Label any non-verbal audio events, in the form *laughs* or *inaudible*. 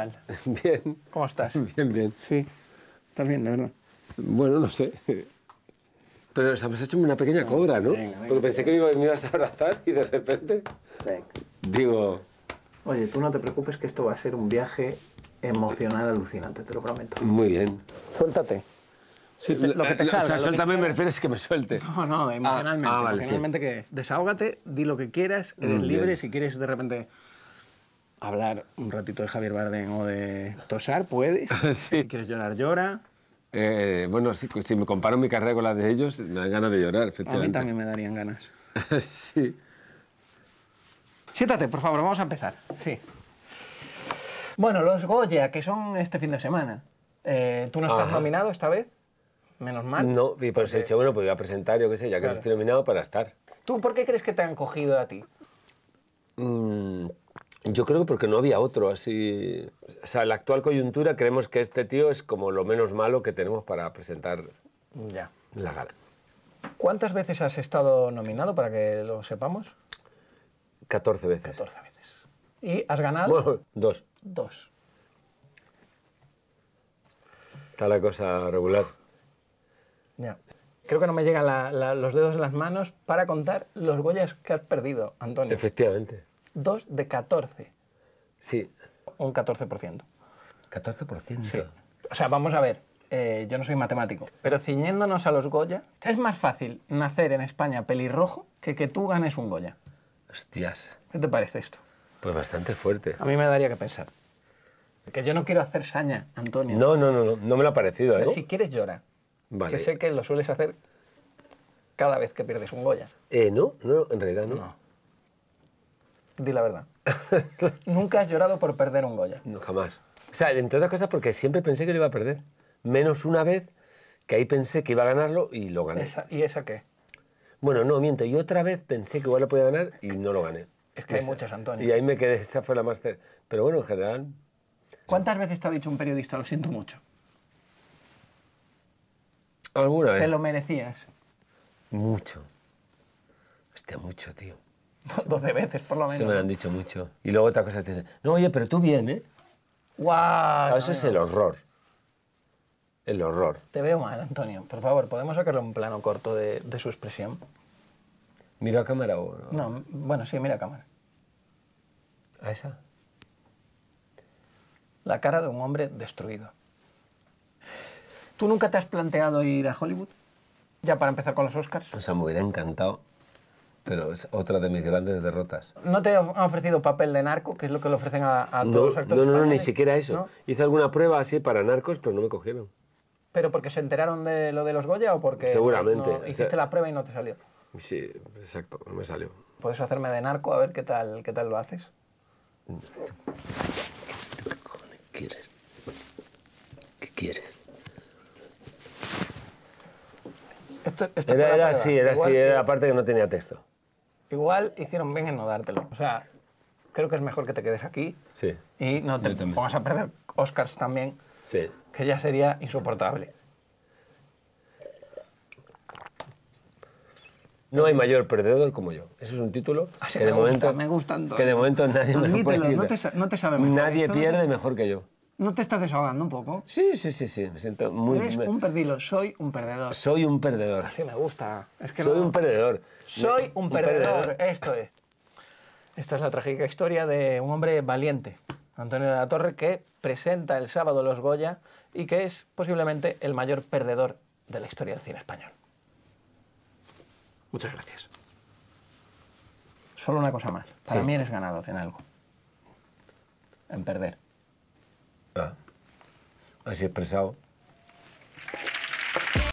tal? *laughs* Bien. ¿Cómo estás? *laughs* Bien, bien. Sí. ¿Estás bien, de verdad? Bueno, no sé. Pero o sea, me has hecho una pequeña cobra, ¿no? venga, venga. Porque pensé que me iba- me ibas a abrazar y de repente digo, Oye, tú no te preocupes que esto va a ser un viaje emocional alucinante, te lo prometo. muy bien. Suéltate. Sí, te- lo que te Eh, salga. O sea, suéltame me refieres que me suelte. No, no, emocionalmente. ah, vale, sí. emocionalmente que desahógate, di lo que quieras, eres Mm, libre. bien. Si quieres de repente hablar un ratito de Javier Bardem o de Tosar, puedes. *laughs* Sí. Si quieres llorar, llora. Eh, bueno, sí, si me comparo mi carrera con la de ellos, me dan ganas de llorar, A mí efectivamente. también me darían ganas. *laughs* sí. Siéntate, por favor, vamos a empezar. Sí. Bueno, los Goya, que son este fin de semana. Eh, ¿Tú no estás Ajá. nominado esta vez? Menos mal. No, y por eso he dicho, bueno, pues voy a presentar, yo qué sé, ya que Claro. no estoy nominado para estar. ¿Tú por qué crees que te han cogido a ti? Mm, yo creo que porque no había otro así. O sea, la actual coyuntura creemos que este tío es como lo menos malo que tenemos para presentar Ya. la gala. ¿Cuántas veces has estado nominado para que lo sepamos? 14 veces. 14 veces. ¿Y has ganado? Bueno, dos. Dos. Está la cosa regular. Ya. Creo que no me llegan la- la- los dedos en las manos para contar los Goyas que has perdido, Antonio. Efectivamente. Dos de 14. Sí. Un 14%. 14%. Sí. O sea, vamos a ver. eh, yo no soy matemático, pero ciñéndonos a los Goya, es más fácil nacer en España pelirrojo que que tú ganes un Goya. Hostias. ¿Qué te parece esto? Pues bastante fuerte. A mí me daría que pensar. Que yo no quiero hacer saña, Antonio. No, no, no, no, no me lo ha parecido, ¿eh? Si quieres llora. Vale. Que sé que lo sueles hacer cada vez que pierdes un Goya. Eh, no, no, en realidad no. No. Di la verdad. *laughs* Nunca has llorado por perder un Goya. No, jamás. O sea, entre otras cosas porque siempre pensé que lo iba a perder. Menos una vez que ahí pensé que iba a ganarlo y lo gané. Esa- ¿Y esa qué? Bueno, no, miento. Y otra vez pensé que igual lo podía ganar y no lo gané. Es que hay muchas, Antonio. Y ahí me quedé, esa fue la más... cer- Pero bueno, en general... ¿Cuántas veces te ha dicho un periodista, lo siento mucho? ¿Alguna vez? Te lo merecías. Mucho. Hostia, mucho, tío. *laughs* 12 veces, por lo menos. Se me lo han dicho mucho. Y luego otra cosa te dicen, no, oye, pero tú bien, ¿eh? ¡Guau! Ah, eso no, es no. el horror. El horror. Te veo mal, Antonio. Por favor, ¿podemos sacarle un plano corto de, de su expresión? ¿Miro a cámara o no? No, bueno, sí, mira a cámara. ¿A esa? La cara de un hombre destruido. ¿Tú nunca te has planteado ir a Hollywood? Ya para empezar con los Oscars. O sea, me hubiera encantado, pero es otra de mis grandes derrotas. ¿No te han ofrecido papel de narco, que es lo que le ofrecen a, a No, todos los no, actores no, no, ni españoles? siquiera eso. ¿No? Hice alguna prueba así para narcos, pero no me cogieron. ¿Pero porque se enteraron de lo de los Goya o porque Seguramente, no- o hiciste sea- la prueba y no te salió? Sí, exacto, no me salió. Puedes hacerme de narco a ver qué tal, qué tal lo haces. ¿Qué cojones quieres? ¿Qué quieres? Esto, esta fue Era, la era así, era igual, así, era la parte que no tenía texto. Igual hicieron bien en no dártelo. O sea, creo que es mejor que te quedes aquí Sí, y no te pongas a perder Oscars también, sí. que ya sería insoportable. No hay mayor perdedor como yo. Eso es un título Así que me de gusta, momento me que de momento nadie me lo puede no te no te sabe mejor. Nadie Esto no te- pierde mejor que yo. ¿No te estás desahogando un poco? Sí, sí, sí, sí. Me siento muy. Eres me- un perdido, soy un perdedor. Soy un perdedor. Así me gusta. Es que Soy no- un perdedor. Soy un perdedor. Esto es. Esta es la trágica historia de un hombre valiente, Antonio de la Torre, que presenta el sábado los Goya y que es posiblemente el mayor perdedor de la historia del cine español. Muchas gracias. Solo una cosa más. Para Sí. mí eres ganador en algo. En perder. Ah, así expresado.